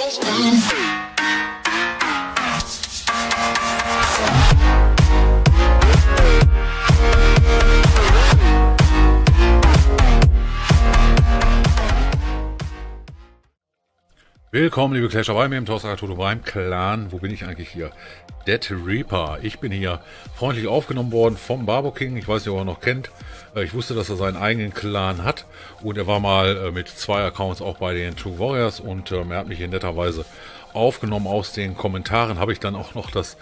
Música Willkommen, liebe Clasher bei mir im Toaster Toto beim Clan. Wo bin ich eigentlich hier? Dead Reaper. Ich bin hier freundlich aufgenommen worden vom Barbo King. Ich weiß nicht, ob er noch kennt. Äh, ich wusste, dass er seinen eigenen Clan hat. Und er war mal äh, mit zwei Accounts auch bei den True Warriors. Und ähm, er hat mich in netter Weise aufgenommen. Aus den Kommentaren habe ich dann auch noch das,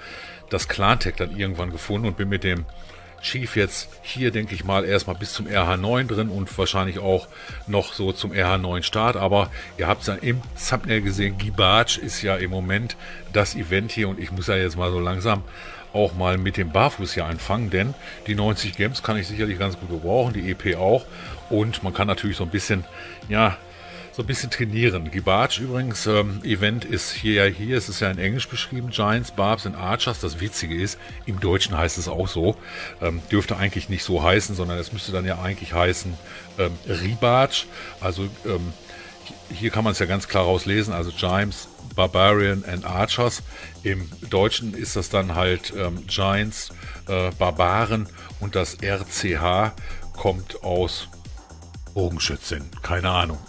das Clan-Tag dann irgendwann gefunden und bin mit dem Chief jetzt hier, denke ich mal, erstmal bis zum RH9 drin und wahrscheinlich auch noch so zum RH9 Start. Aber ihr habt es ja im Thumbnail gesehen, Gibaj ist ja im Moment das Event hier und ich muss ja jetzt mal so langsam auch mal mit dem Barfuß hier anfangen, denn die 90 Games kann ich sicherlich ganz gut gebrauchen, die EP auch und man kann natürlich so ein bisschen, ja, so ein bisschen trainieren. Gibarch übrigens, ähm, Event ist hier ja hier, es ist ja in Englisch beschrieben, Giants, Barbs und Archers. Das Witzige ist, im Deutschen heißt es auch so. Ähm, dürfte eigentlich nicht so heißen, sondern es müsste dann ja eigentlich heißen ähm, Ribarch. Also ähm, hier kann man es ja ganz klar rauslesen, also Giants, Barbarian and Archers. Im Deutschen ist das dann halt ähm, Giants, äh, Barbaren und das RCH kommt aus Bogenschützin, keine Ahnung.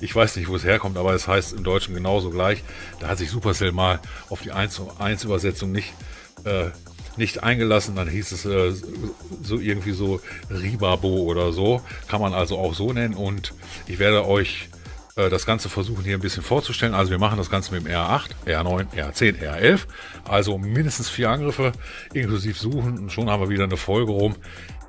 Ich weiß nicht, wo es herkommt, aber es heißt im Deutschen genauso gleich. Da hat sich Supercell mal auf die 1 zu 1 Übersetzung nicht, äh, nicht eingelassen. Dann hieß es äh, so irgendwie so Ribabo oder so. Kann man also auch so nennen. Und ich werde euch äh, das Ganze versuchen hier ein bisschen vorzustellen. Also wir machen das Ganze mit dem R8, R9, R10, R11. Also mindestens vier Angriffe inklusive Suchen und schon haben wir wieder eine Folge rum.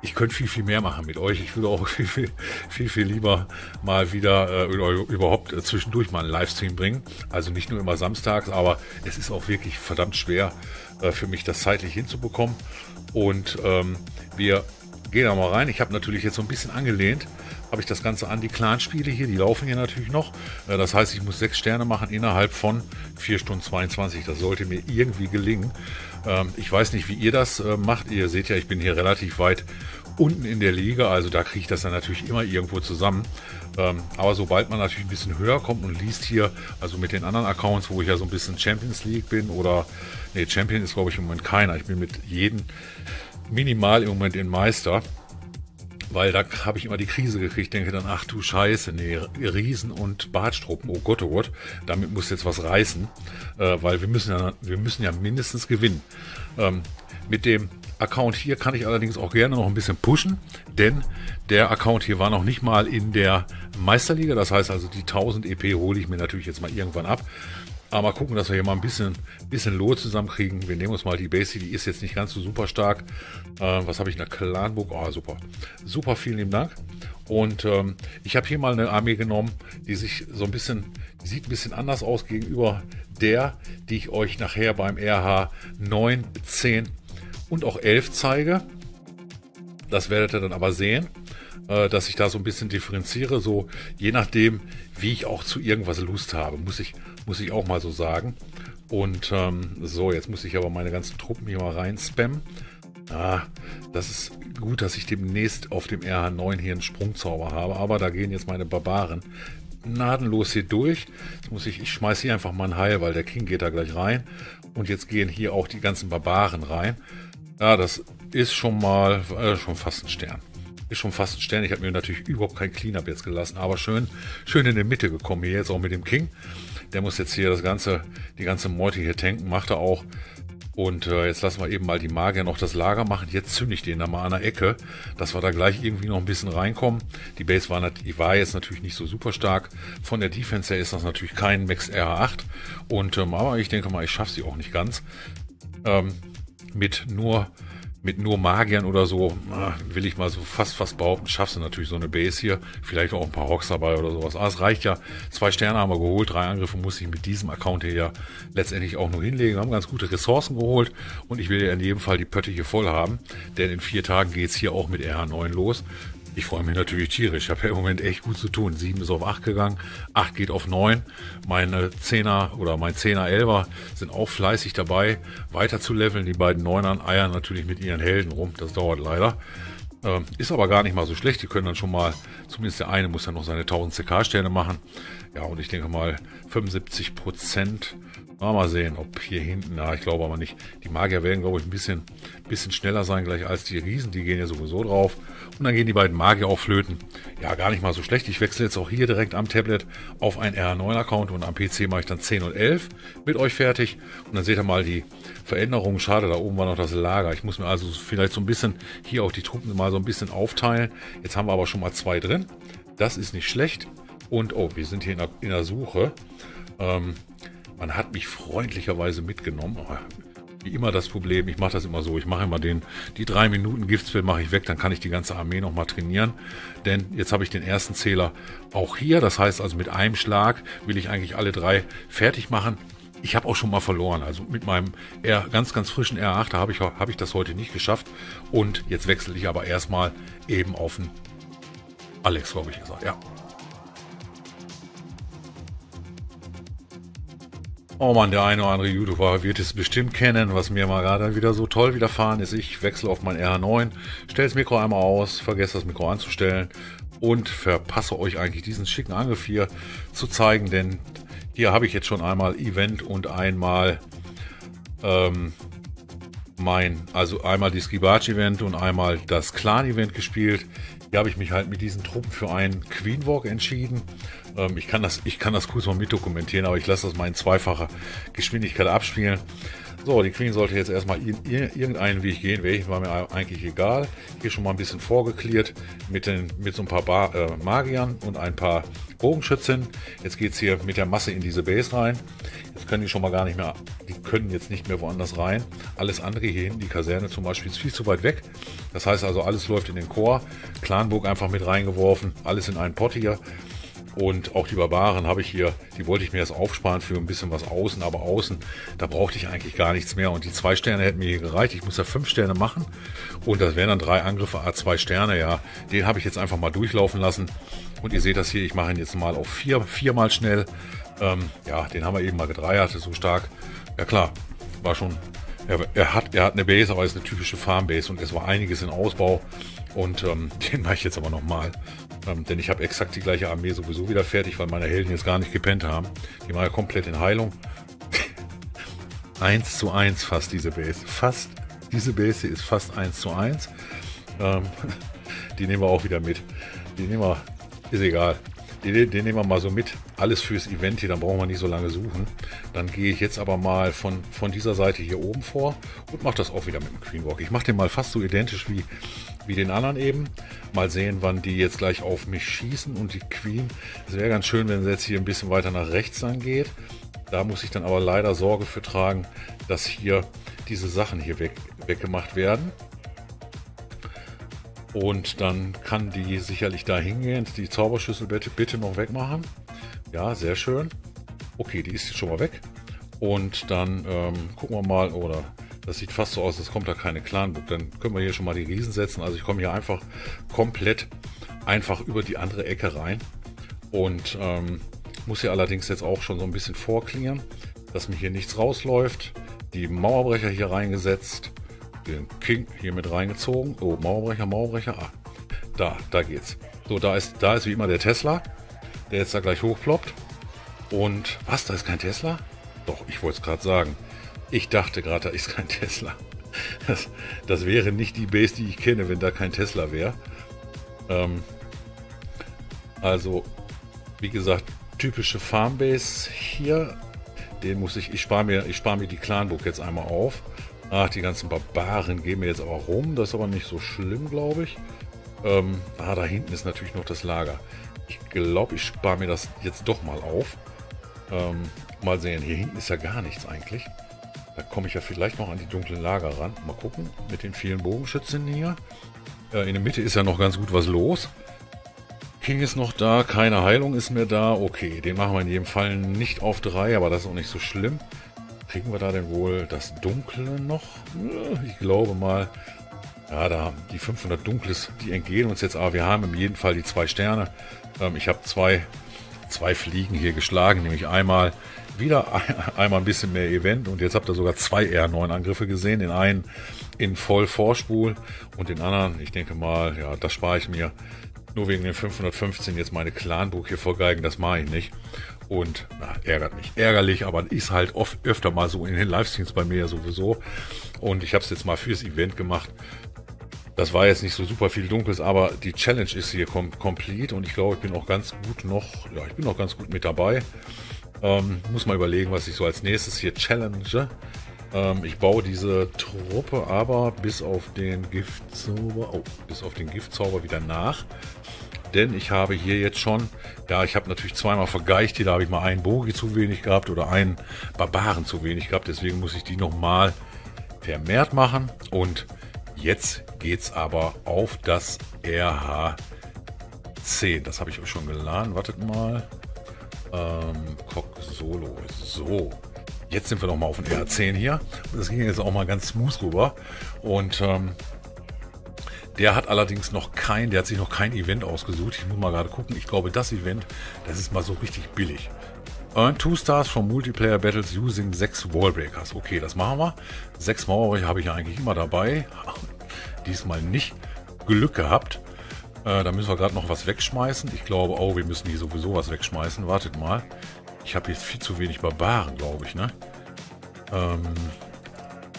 Ich könnte viel, viel mehr machen mit euch. Ich würde auch viel, viel, viel, viel lieber mal wieder äh, überhaupt äh, zwischendurch mal einen Livestream bringen. Also nicht nur immer samstags, aber es ist auch wirklich verdammt schwer äh, für mich, das zeitlich hinzubekommen. Und ähm, wir gehen da mal rein. Ich habe natürlich jetzt so ein bisschen angelehnt habe ich das Ganze an die Clan-Spiele hier. Die laufen hier natürlich noch. Äh, das heißt, ich muss sechs Sterne machen innerhalb von 4 Stunden 22. Das sollte mir irgendwie gelingen. Ähm, ich weiß nicht, wie ihr das äh, macht. Ihr seht ja, ich bin hier relativ weit unten in der Liga. Also da kriege ich das dann natürlich immer irgendwo zusammen. Ähm, aber sobald man natürlich ein bisschen höher kommt und liest hier, also mit den anderen Accounts, wo ich ja so ein bisschen Champions League bin oder, nee, Champion ist glaube ich im Moment keiner. Ich bin mit jedem minimal im Moment in Meister weil da habe ich immer die Krise gekriegt, denke dann, ach du Scheiße, nee, Riesen und Bartstruppen, oh Gott, oh Gott, damit muss jetzt was reißen, äh, weil wir müssen ja, wir müssen ja mindestens gewinnen. Ähm, mit dem Account hier kann ich allerdings auch gerne noch ein bisschen pushen, denn der Account hier war noch nicht mal in der Meisterliga, das heißt also die 1000 EP hole ich mir natürlich jetzt mal irgendwann ab. Aber mal gucken, dass wir hier mal ein bisschen, bisschen Lohe zusammenkriegen. Wir nehmen uns mal die Base, die ist jetzt nicht ganz so super stark. Äh, was habe ich in der Clanbook? Oh, super. Super, vielen lieben Dank. Und ähm, ich habe hier mal eine Armee genommen, die sich so ein bisschen, sieht ein bisschen anders aus gegenüber der, die ich euch nachher beim RH 9, 10 und auch 11 zeige. Das werdet ihr dann aber sehen, äh, dass ich da so ein bisschen differenziere, so je nachdem, wie ich auch zu irgendwas Lust habe, muss ich, muss ich auch mal so sagen. Und ähm, so, jetzt muss ich aber meine ganzen Truppen hier mal rein spammen. Ah, das ist gut, dass ich demnächst auf dem RH9 hier einen Sprungzauber habe, aber da gehen jetzt meine Barbaren gnadenlos hier durch. Jetzt muss ich, ich schmeiße hier einfach mal ein Heil, weil der King geht da gleich rein. Und jetzt gehen hier auch die ganzen Barbaren rein. Ja, das ist schon mal äh, schon fast ein Stern. Ist schon fast ein Stern. Ich habe mir natürlich überhaupt kein Cleanup jetzt gelassen, aber schön, schön in die Mitte gekommen hier jetzt auch mit dem King. Der muss jetzt hier das ganze, die ganze Meute hier tanken, macht er auch. Und äh, jetzt lassen wir eben mal die Magier noch das Lager machen. Jetzt zünde ich den da mal an der Ecke, dass wir da gleich irgendwie noch ein bisschen reinkommen. Die Base war, die war jetzt natürlich nicht so super stark. Von der Defense her ist das natürlich kein Max RH8. Und ähm, aber ich denke mal, ich schaffe sie auch nicht ganz. Ähm, mit nur mit nur Magiern oder so, will ich mal so fast fast behaupten, schaffst du natürlich so eine Base hier. Vielleicht auch ein paar Rocks dabei oder sowas. Aber es reicht ja. Zwei Sterne haben wir geholt, drei Angriffe muss ich mit diesem Account hier ja letztendlich auch nur hinlegen. Wir haben ganz gute Ressourcen geholt und ich will ja in jedem Fall die Pötte hier voll haben. Denn in vier Tagen geht's hier auch mit RH9 los. Ich freue mich natürlich tierisch. Ich habe ja im Moment echt gut zu tun. 7 ist auf 8 gegangen, 8 geht auf 9. Meine 10er oder mein 10er 11er sind auch fleißig dabei, weiter zu leveln. Die beiden 9ern eiern natürlich mit ihren Helden rum. Das dauert leider. Ähm, ist aber gar nicht mal so schlecht. Die können dann schon mal, zumindest der eine muss ja noch seine 1000 CK-Sterne machen. Ja, und ich denke mal 75 Prozent. Mal sehen, ob hier hinten, na, ich glaube aber nicht. Die Magier werden, glaube ich, ein bisschen, bisschen schneller sein gleich als die Riesen. Die gehen ja sowieso drauf. Und dann gehen die beiden Magier auch flöten. Ja, gar nicht mal so schlecht. Ich wechsle jetzt auch hier direkt am Tablet auf ein R9-Account und am PC mache ich dann 10 und 11 mit euch fertig. Und dann seht ihr mal die Veränderungen. Schade, da oben war noch das Lager. Ich muss mir also vielleicht so ein bisschen hier auch die Truppen mal so ein bisschen aufteilen. Jetzt haben wir aber schon mal zwei drin. Das ist nicht schlecht. Und, oh, wir sind hier in der, in der Suche. Ähm, man hat mich freundlicherweise mitgenommen. Aber wie immer das Problem, ich mache das immer so, ich mache immer den, die drei Minuten Giftspill mache ich weg, dann kann ich die ganze Armee nochmal trainieren. Denn jetzt habe ich den ersten Zähler auch hier. Das heißt also mit einem Schlag will ich eigentlich alle drei fertig machen. Ich habe auch schon mal verloren. Also mit meinem R, ganz, ganz frischen R8 habe ich, hab ich das heute nicht geschafft. Und jetzt wechsle ich aber erstmal eben auf den Alex, glaube ich gesagt. Ja. Oh man, der eine oder andere YouTuber wird es bestimmt kennen, was mir mal gerade wieder so toll widerfahren ist. Ich wechsle auf mein R9, stelle das Mikro einmal aus, vergesse das Mikro anzustellen und verpasse euch eigentlich diesen schicken Angriff hier zu zeigen, denn hier habe ich jetzt schon einmal Event und einmal ähm, mein, also einmal die Skibachi Event und einmal das Clan Event gespielt. Hier habe ich mich halt mit diesen Truppen für einen Queen Walk entschieden. Ähm, ich, kann das, ich kann das kurz mal mitdokumentieren, aber ich lasse das mal in zweifacher Geschwindigkeit abspielen. So, die Queen sollte jetzt erstmal in, irgendeinen Weg gehen. Welchen war mir eigentlich egal. Hier schon mal ein bisschen vorgeklärt mit, mit so ein paar Bar, äh, Magiern und ein paar Bogenschützen. Jetzt geht es hier mit der Masse in diese Base rein. Jetzt können die schon mal gar nicht mehr, die können jetzt nicht mehr woanders rein. Alles andere hier hinten, die Kaserne zum Beispiel, ist viel zu weit weg. Das heißt also, alles läuft in den Chor. Clanburg einfach mit reingeworfen. Alles in einen Pott hier. Und auch die Barbaren habe ich hier, die wollte ich mir jetzt aufsparen für ein bisschen was außen, aber außen, da brauchte ich eigentlich gar nichts mehr. Und die zwei Sterne hätten mir hier gereicht. Ich muss ja fünf Sterne machen. Und das wären dann drei Angriffe, A2 Sterne, ja. Den habe ich jetzt einfach mal durchlaufen lassen. Und ihr seht das hier, ich mache ihn jetzt mal auf vier, viermal schnell. Ähm, ja, den haben wir eben mal gedreiert, so stark. Ja klar, war schon er, er, hat, er hat eine Base, aber es ist eine typische Farmbase und es war einiges in Ausbau. Und ähm, den mache ich jetzt aber nochmal. Ähm, denn ich habe exakt die gleiche Armee sowieso wieder fertig, weil meine Helden jetzt gar nicht gepennt haben. Die waren ja komplett in Heilung. 1 zu 1 fast diese Base. Fast. Diese Base ist fast 1 zu 1. Ähm, die nehmen wir auch wieder mit. Die nehmen wir. Ist egal. Den, den, nehmen wir mal so mit. Alles fürs Event hier, dann brauchen wir nicht so lange suchen. Dann gehe ich jetzt aber mal von, von dieser Seite hier oben vor und mache das auch wieder mit dem Queen Walk. Ich mache den mal fast so identisch wie, wie den anderen eben. Mal sehen, wann die jetzt gleich auf mich schießen und die Queen. Es wäre ganz schön, wenn sie jetzt hier ein bisschen weiter nach rechts angeht. Da muss ich dann aber leider Sorge für tragen, dass hier diese Sachen hier weg, weggemacht werden. Und dann kann die sicherlich da hingehen. Die Zauberschüssel bitte, bitte noch wegmachen. Ja, sehr schön. Okay, die ist jetzt schon mal weg. Und dann ähm, gucken wir mal, oder das sieht fast so aus, es kommt da keine Clanburg. Dann können wir hier schon mal die Riesen setzen. Also ich komme hier einfach komplett einfach über die andere Ecke rein. Und ähm, muss hier allerdings jetzt auch schon so ein bisschen vorklären, dass mir hier nichts rausläuft. Die Mauerbrecher hier reingesetzt den King hier mit reingezogen. Oh, Mauerbrecher, Mauerbrecher. Ah, da, da geht's. So, da ist, da ist wie immer der Tesla, der jetzt da gleich hochploppt. Und was, da ist kein Tesla? Doch, ich wollte es gerade sagen. Ich dachte gerade, da ist kein Tesla. Das, das, wäre nicht die Base, die ich kenne, wenn da kein Tesla wäre. Ähm, also, wie gesagt, typische Farmbase hier. Den muss ich, ich spare mir, ich spare mir die Clanbook jetzt einmal auf. Ach, die ganzen Barbaren gehen mir jetzt aber rum. Das ist aber nicht so schlimm, glaube ich. Ähm, ah, da hinten ist natürlich noch das Lager. Ich glaube, ich spare mir das jetzt doch mal auf. Ähm, mal sehen, hier hinten ist ja gar nichts eigentlich. Da komme ich ja vielleicht noch an die dunklen Lager ran. Mal gucken, mit den vielen Bogenschützen hier. Äh, in der Mitte ist ja noch ganz gut was los. King ist noch da, keine Heilung ist mehr da. Okay, den machen wir in jedem Fall nicht auf drei, aber das ist auch nicht so schlimm. Kriegen wir da denn wohl das Dunkle noch? Ich glaube mal. Ja, da haben die 500 Dunkles, die entgehen uns jetzt, aber wir haben in jedem Fall die zwei Sterne. Ähm, ich habe zwei, zwei Fliegen hier geschlagen, nämlich einmal wieder einmal ein bisschen mehr Event und jetzt habt ihr sogar zwei R9 Angriffe gesehen. Den einen in voll Vorspul und den anderen, ich denke mal, ja, das spare ich mir. Nur wegen den 515 jetzt meine Clanburg hier vorgeigen, das mache ich nicht. Und na, ärgert mich. Ärgerlich, aber ist halt oft öfter mal so in den Livestreams bei mir sowieso. Und ich habe es jetzt mal fürs Event gemacht. Das war jetzt nicht so super viel Dunkles, aber die Challenge ist hier kom complete und ich glaube, ich bin auch ganz gut noch, ja, ich bin auch ganz gut mit dabei. Ähm, muss mal überlegen, was ich so als nächstes hier challenge. Ähm, ich baue diese Truppe aber bis auf den Giftzauber, oh, bis auf den Giftzauber wieder nach. Denn ich habe hier jetzt schon, ja, ich habe natürlich zweimal vergeicht hier, da habe ich mal einen Bogi zu wenig gehabt oder einen Barbaren zu wenig gehabt. Deswegen muss ich die nochmal vermehrt machen. Und jetzt geht es aber auf das RH10. Das habe ich euch schon geladen. Wartet mal. Ähm, Cock Solo. So. Jetzt sind wir noch mal auf den RH10 hier. Das ging jetzt auch mal ganz smooth rüber. Und ähm, der hat allerdings noch kein, der hat sich noch kein Event ausgesucht. Ich muss mal gerade gucken. Ich glaube, das Event, das ist mal so richtig billig. Earn two Stars from Multiplayer Battles using sechs Wallbreakers. Okay, das machen wir. Sechs Mauerbrecher habe ich eigentlich immer dabei. Diesmal nicht Glück gehabt. Äh, da müssen wir gerade noch was wegschmeißen. Ich glaube, oh, wir müssen hier sowieso was wegschmeißen. Wartet mal. Ich habe jetzt viel zu wenig Barbaren, glaube ich, ne? Ähm,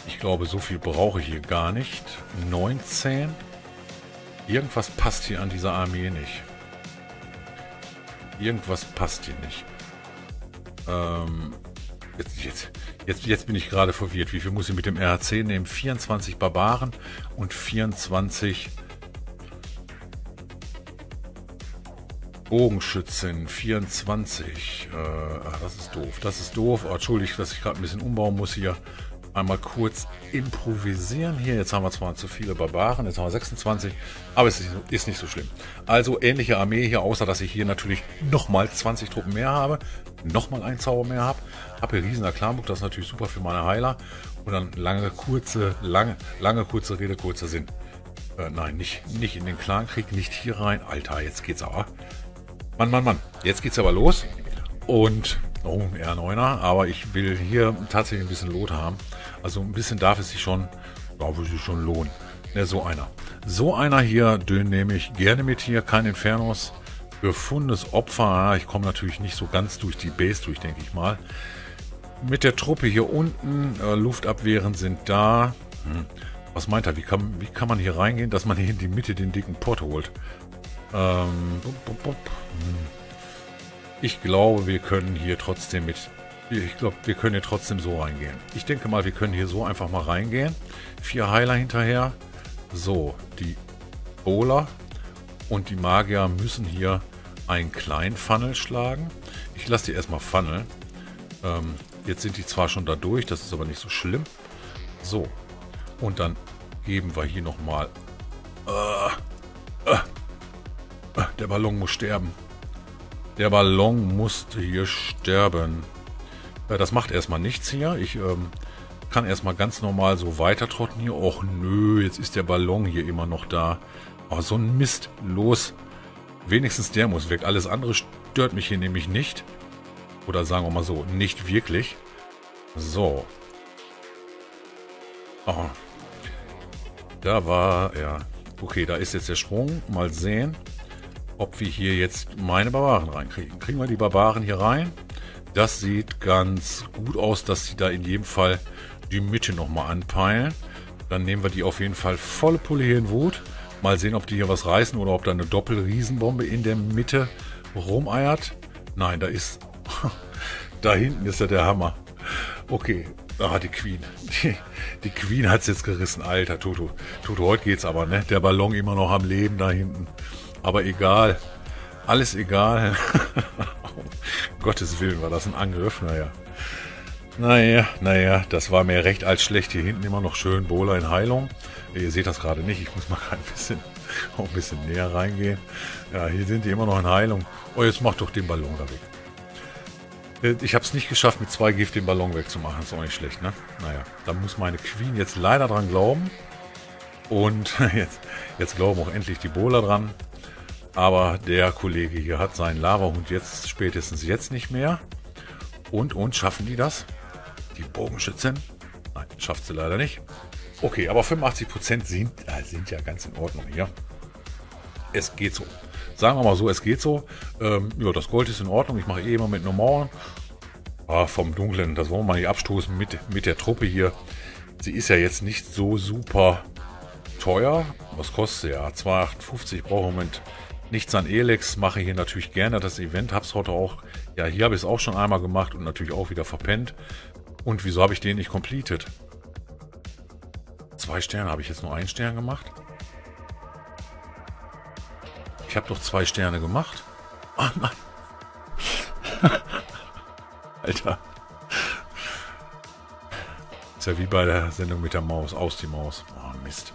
ich glaube, so viel brauche ich hier gar nicht. 19. Irgendwas passt hier an dieser Armee nicht. Irgendwas passt hier nicht. Ähm, jetzt, jetzt, jetzt, jetzt bin ich gerade verwirrt. Wie viel muss ich mit dem RHC nehmen? 24 Barbaren und 24 Bogenschützen 24. Äh, ach, das ist doof. Das ist doof. Oh, Entschuldigt, dass ich gerade ein bisschen umbauen muss hier. Einmal kurz improvisieren hier. Jetzt haben wir zwar zu viele Barbaren, jetzt haben wir 26, aber es ist nicht so schlimm. Also ähnliche Armee hier, außer dass ich hier natürlich nochmal 20 Truppen mehr habe, nochmal ein Zauber mehr habe. Habe hier riesener Clanbuch, das ist natürlich super für meine Heiler. Und dann lange, kurze, lange, lange, kurze Rede, kurzer Sinn. Äh, nein, nicht, nicht in den Clankrieg, nicht hier rein. Alter, jetzt geht's aber. Mann, Mann, Mann. Jetzt geht's aber los. Und, oh, ein R9er. Aber ich will hier tatsächlich ein bisschen Lot haben. Also ein bisschen darf es sich schon, darf es sich schon lohnen. Ne, so einer. So einer hier, den nehme ich gerne mit hier. Kein Infernos. Gefundenes Opfer. Ich komme natürlich nicht so ganz durch die Base durch, denke ich mal. Mit der Truppe hier unten. Äh, Luftabwehren sind da. Hm. Was meint er? Wie kann, wie kann man hier reingehen, dass man hier in die Mitte den dicken Pott holt? Ähm, ich glaube, wir können hier trotzdem mit... Ich glaube, wir können hier trotzdem so reingehen. Ich denke mal, wir können hier so einfach mal reingehen. Vier Heiler hinterher. So, die Bowler und die Magier müssen hier einen kleinen Funnel schlagen. Ich lasse die erstmal funneln. Ähm, jetzt sind die zwar schon da durch, das ist aber nicht so schlimm. So, und dann geben wir hier nochmal... Äh, äh, der Ballon muss sterben. Der Ballon musste hier sterben. Äh, das macht erstmal nichts hier. Ich ähm, kann erstmal ganz normal so weiter trotten hier. Och nö, jetzt ist der Ballon hier immer noch da. Oh, so ein Mist. Los. Wenigstens der muss weg. Alles andere stört mich hier nämlich nicht. Oder sagen wir mal so, nicht wirklich. So. Oh. Da war, ja. Okay, da ist jetzt der Sprung. Mal sehen ob wir hier jetzt meine Barbaren reinkriegen. Kriegen wir die Barbaren hier rein? Das sieht ganz gut aus, dass sie da in jedem Fall die Mitte nochmal anpeilen. Dann nehmen wir die auf jeden Fall volle Pulle hier in Wut. Mal sehen, ob die hier was reißen oder ob da eine Doppel-Riesenbombe in der Mitte rumeiert. Nein, da ist... da hinten ist ja der Hammer. Okay, Ah, die Queen. Die, die Queen es jetzt gerissen. Alter, Toto. Toto, heute geht's aber, ne? Der Ballon immer noch am Leben da hinten. Aber egal. Alles egal. Gottes Willen war das ein Angriff. Naja. Naja, naja, das war mir recht als schlecht. Hier hinten immer noch schön Bola in Heilung. Ihr seht das gerade nicht. Ich muss mal ein bisschen, ein bisschen näher reingehen. Ja, hier sind die immer noch in Heilung. Oh, jetzt mach doch den Ballon da weg. Äh, ich habe es nicht geschafft, mit zwei Gift den Ballon wegzumachen. ist auch nicht schlecht, ne? Naja, da muss meine Queen jetzt leider dran glauben. Und jetzt, jetzt glauben auch endlich die Bola dran. Aber der Kollege hier hat seinen Lavahund jetzt spätestens jetzt nicht mehr. Und, und, schaffen die das? Die Bogenschützen? Nein, schafft sie leider nicht. Okay, aber 85% sind, äh, sind ja ganz in Ordnung hier. es geht so. Sagen wir mal so, es geht so. Ähm, ja, das Gold ist in Ordnung. Ich mache eh immer mit normalen. Ah, vom Dunklen, das wollen wir mal nicht abstoßen mit, mit der Truppe hier. Sie ist ja jetzt nicht so super teuer. Was kostet sie? Ja, 2,58 brauche im Moment nichts an Elex. Mache hier natürlich gerne das Event. Hab's heute auch, ja, hier habe ich es auch schon einmal gemacht und natürlich auch wieder verpennt. Und wieso habe ich den nicht completed? Zwei Sterne, habe ich jetzt nur einen Stern gemacht? Ich habe doch zwei Sterne gemacht. Oh nein. Alter. Ist ja wie bei der Sendung mit der Maus. Aus die Maus. Oh, Mist.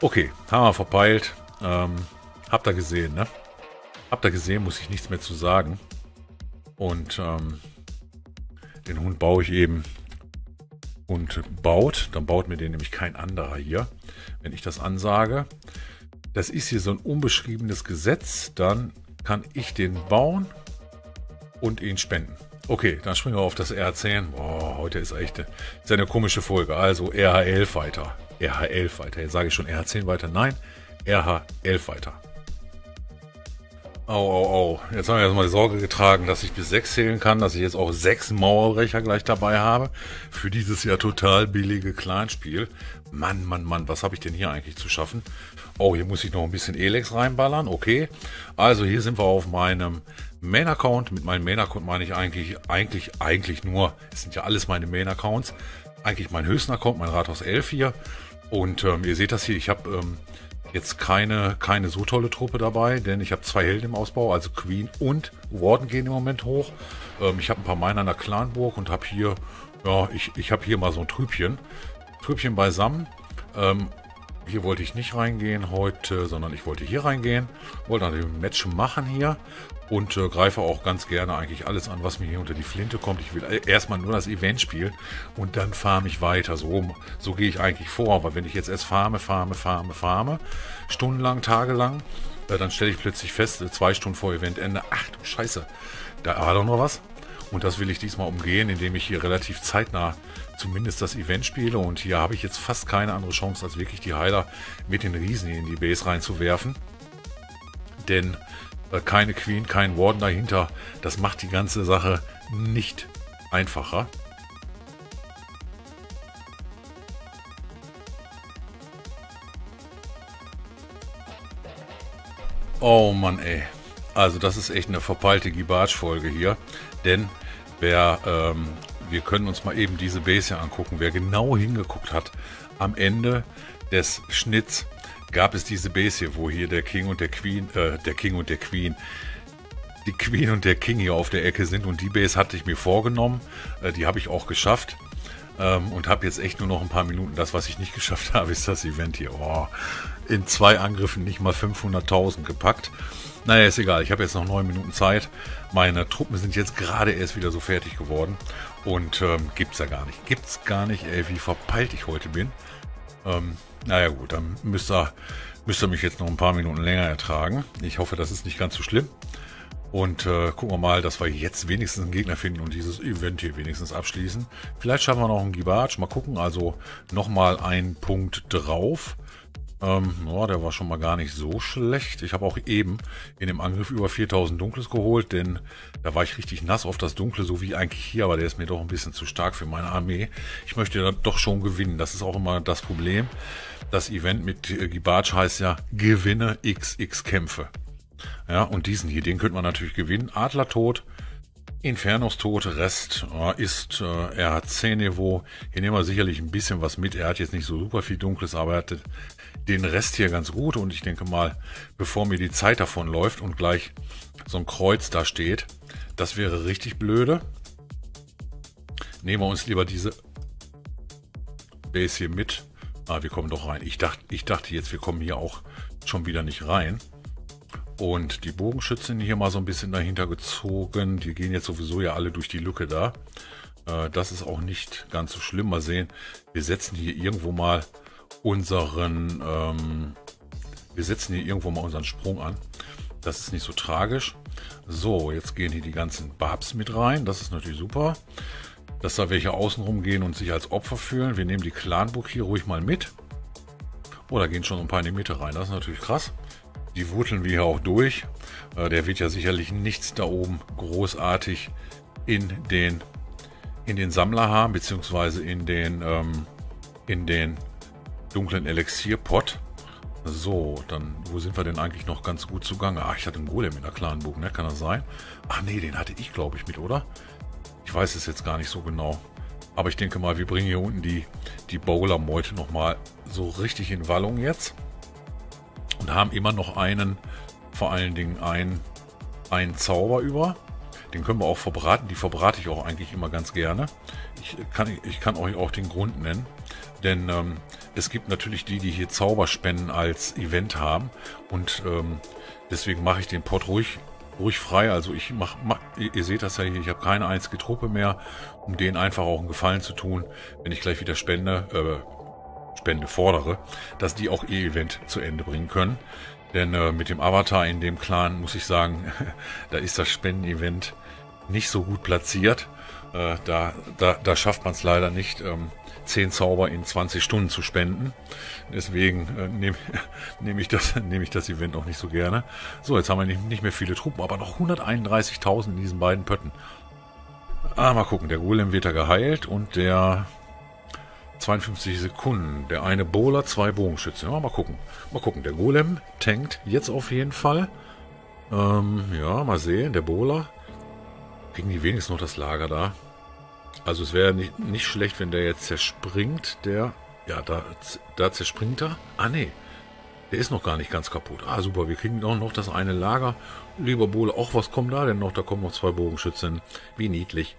Okay, haben wir verpeilt. Ähm, habt ihr gesehen, ne? Habt ihr gesehen, muss ich nichts mehr zu sagen. Und ähm, den Hund baue ich eben und baut. Dann baut mir den nämlich kein anderer hier. Wenn ich das ansage, das ist hier so ein unbeschriebenes Gesetz, dann kann ich den bauen und ihn spenden. Okay, dann springen wir auf das R10. Boah, heute ist echt eine, ist eine komische Folge. Also RH11 weiter. RH11 weiter. Jetzt sage ich schon RH10 weiter. Nein, RH11 Au, au, au. Jetzt haben wir erstmal die Sorge getragen, dass ich bis 6 zählen kann, dass ich jetzt auch 6 Mauerbrecher gleich dabei habe. Für dieses ja total billige Kleinspiel. Mann, Mann, Mann, was habe ich denn hier eigentlich zu schaffen? Oh, hier muss ich noch ein bisschen Elex reinballern. Okay. Also hier sind wir auf meinem Main-Account. Mit meinem Main-Account meine ich eigentlich, eigentlich, eigentlich nur, es sind ja alles meine Main-Accounts. Eigentlich mein höchsten Account, mein Rathaus 11 hier. Und ähm, ihr seht das hier, ich habe ähm, jetzt keine, keine so tolle Truppe dabei, denn ich habe zwei Helden im Ausbau, also Queen und Warden gehen im Moment hoch. Ähm, ich habe ein paar Miner in der Clanburg und habe hier, ja, ich, ich habe hier mal so ein Trübchen. Trübchen beisammen. Ähm, hier wollte ich nicht reingehen heute, sondern ich wollte hier reingehen. Wollte ein Match machen hier und äh, greife auch ganz gerne eigentlich alles an, was mir hier unter die Flinte kommt. Ich will äh, erstmal nur das Event spielen und dann farme ich weiter. So, so gehe ich eigentlich vor, weil wenn ich jetzt erst farme, farme, farme, farme, stundenlang, tagelang, äh, dann stelle ich plötzlich fest, äh, zwei Stunden vor Eventende, ach du Scheiße, da war doch noch was. Und das will ich diesmal umgehen, indem ich hier relativ zeitnah zumindest das Event spiele. Und hier habe ich jetzt fast keine andere Chance, als wirklich die Heiler mit den Riesen in die Base reinzuwerfen. Denn keine Queen, kein Warden dahinter, das macht die ganze Sache nicht einfacher. Oh Mann, ey. Also das ist echt eine verpeilte Gibage-Folge hier. Denn wer, ähm, wir können uns mal eben diese Base hier angucken. Wer genau hingeguckt hat, am Ende des Schnitts gab es diese Base hier, wo hier der King und der Queen, äh, der King und der Queen, die Queen und der King hier auf der Ecke sind. Und die Base hatte ich mir vorgenommen. Äh, die habe ich auch geschafft. Ähm, und habe jetzt echt nur noch ein paar Minuten. Das, was ich nicht geschafft habe, ist das Event hier. Oh, in zwei Angriffen nicht mal 500.000 gepackt. Naja, ist egal. Ich habe jetzt noch neun Minuten Zeit. Meine Truppen sind jetzt gerade erst wieder so fertig geworden. Und ähm, gibt's ja gar nicht. Gibt's gar nicht, ey, wie verpeilt ich heute bin. Ähm, naja gut, dann müsst ihr, müsst ihr mich jetzt noch ein paar Minuten länger ertragen. Ich hoffe, das ist nicht ganz so schlimm. Und äh, gucken wir mal, dass wir jetzt wenigstens einen Gegner finden und dieses Event hier wenigstens abschließen. Vielleicht schaffen wir noch einen Gibage. Mal gucken. Also nochmal ein Punkt drauf. Ähm, oh, der war schon mal gar nicht so schlecht. Ich habe auch eben in dem Angriff über 4000 Dunkles geholt, denn da war ich richtig nass auf das Dunkle, so wie eigentlich hier, aber der ist mir doch ein bisschen zu stark für meine Armee. Ich möchte dann doch schon gewinnen. Das ist auch immer das Problem. Das Event mit äh, Gibage heißt ja Gewinne XX Kämpfe. Ja, und diesen hier, den könnte man natürlich gewinnen. Adler tot, Infernos tot, Rest äh, ist äh, RHC-Niveau. Hier nehmen wir sicherlich ein bisschen was mit. Er hat jetzt nicht so super viel Dunkles, aber er hat den Rest hier ganz gut. Und ich denke mal, bevor mir die Zeit davon läuft und gleich so ein Kreuz da steht, das wäre richtig blöde. Nehmen wir uns lieber diese Base hier mit. Ah, wir kommen doch rein. Ich dachte, ich dachte jetzt, wir kommen hier auch schon wieder nicht rein. Und die Bogenschützen hier mal so ein bisschen dahinter gezogen. Die gehen jetzt sowieso ja alle durch die Lücke da. Äh, das ist auch nicht ganz so schlimm. Mal sehen. Wir setzen hier irgendwo mal unseren, ähm, wir setzen hier irgendwo mal unseren Sprung an. Das ist nicht so tragisch. So, jetzt gehen hier die ganzen Babs mit rein. Das ist natürlich super. Dass da welche außen rumgehen und sich als Opfer fühlen. Wir nehmen die Clanburg hier ruhig mal mit. Oh, da gehen schon ein paar in die Mitte rein. Das ist natürlich krass. die wurteln wir hier auch durch. Äh, der wird ja sicherlich nichts da oben großartig in den, in den Sammler haben, beziehungsweise in den, ähm, in den dunklen Elixierpot. So, dann, wo sind wir denn eigentlich noch ganz gut zugange? Ach, ich hatte einen Golem in der Clanburg, ne? Kann das sein? Ach nee, den hatte ich, glaube ich, mit, oder? Ich weiß es jetzt gar nicht so genau. Aber ich denke mal, wir bringen hier unten die, die Bowler-Meute nochmal so richtig in Wallung jetzt. Und haben immer noch einen, vor allen Dingen einen, einen Zauber über. Den können wir auch verbraten. Die verbrate ich auch eigentlich immer ganz gerne. Ich kann, ich kann euch auch den Grund nennen. Denn ähm, es gibt natürlich die, die hier Zauberspenden als Event haben. Und ähm, deswegen mache ich den Pot ruhig, ruhig frei. Also ich mache, mach, ihr seht das ja hier, ich habe keine einzige Truppe mehr, um denen einfach auch einen Gefallen zu tun, wenn ich gleich wieder spende, äh, Spende fordere, dass die auch ihr Event zu Ende bringen können. Denn äh, mit dem Avatar in dem Clan muss ich sagen, da ist das Spendenevent nicht so gut platziert. Äh, da, da, da schafft man es leider nicht, ähm, 10 Zauber in 20 Stunden zu spenden. Deswegen äh, nehme nehm ich, das, nehm ich das Event auch nicht so gerne. So, jetzt haben wir nicht, nicht mehr viele Truppen, aber noch 131.000 in diesen beiden Pötten. Ah, mal gucken, der Golem wird da geheilt und der 52 Sekunden. Der eine Bowler, zwei Bogenschützen. Ja, mal gucken. Mal gucken, der Golem tankt jetzt auf jeden Fall. Ähm, ja, mal sehen, der Bowler. Kriegen die wenigstens noch das Lager da? Also es wäre nicht, nicht schlecht, wenn der jetzt zerspringt. Der, ja, da, da zerspringt er. Ah, nee. Der ist noch gar nicht ganz kaputt. Ah, super. Wir kriegen auch noch das eine Lager. Lieber Bohle, auch was kommt da denn noch? Da kommen noch zwei Bogenschützen. Wie niedlich.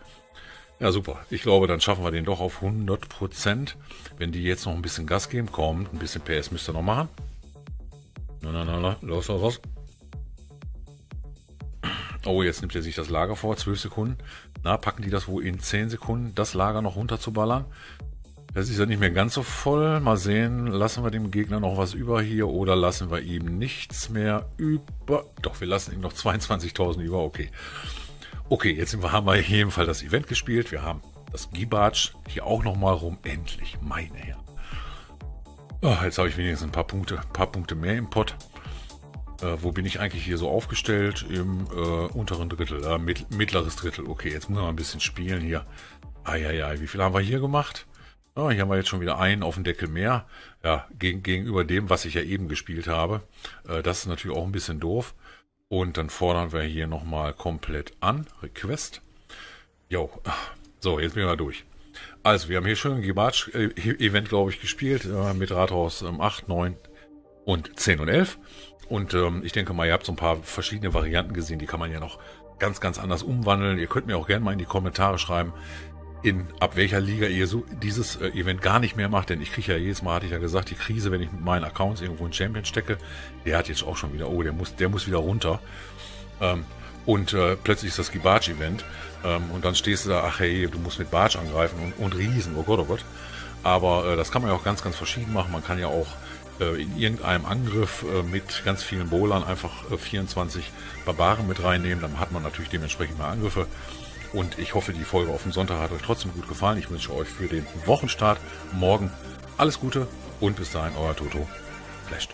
Ja, super. Ich glaube, dann schaffen wir den doch auf 100%. Wenn die jetzt noch ein bisschen Gas geben, kommt. Ein bisschen PS müsst ihr noch machen. Na, na, na, na. Los, los, los. Oh, jetzt nimmt er sich das Lager vor, 12 Sekunden. Na, packen die das wohl in 10 Sekunden, das Lager noch runterzuballern? Das ist ja nicht mehr ganz so voll. Mal sehen, lassen wir dem Gegner noch was über hier oder lassen wir ihm nichts mehr über. Doch, wir lassen ihm noch 22.000 über, okay. Okay, jetzt haben wir hier jeden Fall das Event gespielt. Wir haben das Gibatsch hier auch nochmal rum. Endlich, meine Herren. Oh, jetzt habe ich wenigstens ein paar Punkte, paar Punkte mehr im Pott. Äh, wo bin ich eigentlich hier so aufgestellt? Im äh, unteren Drittel, äh, mitt mittleres Drittel. Okay, jetzt muss man ein bisschen spielen hier. Eieiei, wie viel haben wir hier gemacht? Oh, hier haben wir jetzt schon wieder einen auf dem Deckel mehr. Ja, geg gegenüber dem, was ich ja eben gespielt habe. Äh, das ist natürlich auch ein bisschen doof. Und dann fordern wir hier nochmal komplett an. Request. Jo, so, jetzt bin ich mal durch. Also, wir haben hier schon ein Gibatsch-Event, glaube ich, gespielt. Äh, mit Rathaus ähm, 8, 9 und 10 und 11. Und ähm, ich denke mal, ihr habt so ein paar verschiedene Varianten gesehen, die kann man ja noch ganz, ganz anders umwandeln. Ihr könnt mir auch gerne mal in die Kommentare schreiben, in ab welcher Liga ihr so dieses äh, Event gar nicht mehr macht, denn ich kriege ja jedes Mal, hatte ich ja gesagt, die Krise, wenn ich mit meinen Accounts irgendwo in Champion stecke, der hat jetzt auch schon wieder, oh, der muss, der muss wieder runter. Ähm, und äh, plötzlich ist das Gibarge-Event ähm, und dann stehst du da, ach hey, du musst mit Barge angreifen und, und Riesen, oh Gott, oh Gott. Aber äh, das kann man ja auch ganz, ganz verschieden machen. Man kann ja auch in irgendeinem Angriff äh, mit ganz vielen Bowlern einfach 24 äh, Barbaren mit reinnehmen. Dann hat man natürlich dementsprechend mehr Angriffe. Und ich hoffe, die Folge auf dem Sonntag hat euch trotzdem gut gefallen. Ich wünsche euch für den Wochenstart morgen alles Gute und bis dahin euer Toto. Flasht.